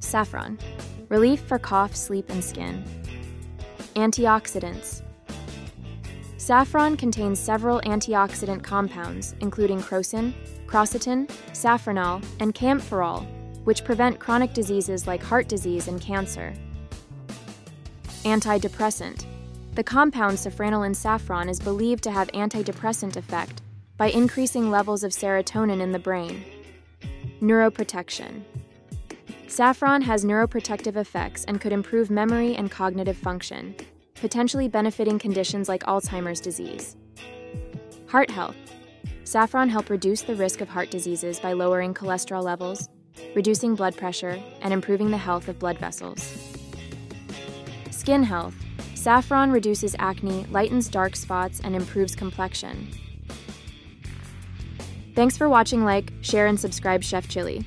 Saffron. Relief for cough, sleep, and skin. Antioxidants. Saffron contains several antioxidant compounds, including crocin, quercetin, safranal, and kaempferol, which prevent chronic diseases like heart disease and cancer. Antidepressant. The compound safranal saffron is believed to have antidepressant effect by increasing levels of serotonin in the brain. Neuroprotection. Saffron has neuroprotective effects and could improve memory and cognitive function, potentially benefiting conditions like Alzheimer's disease. Heart health. Saffron help reduce the risk of heart diseases by lowering cholesterol levels, reducing blood pressure, and improving the health of blood vessels. Skin health. Saffron reduces acne, lightens dark spots, and improves complexion. Thanks for watching like, share, and subscribe Chef Chili.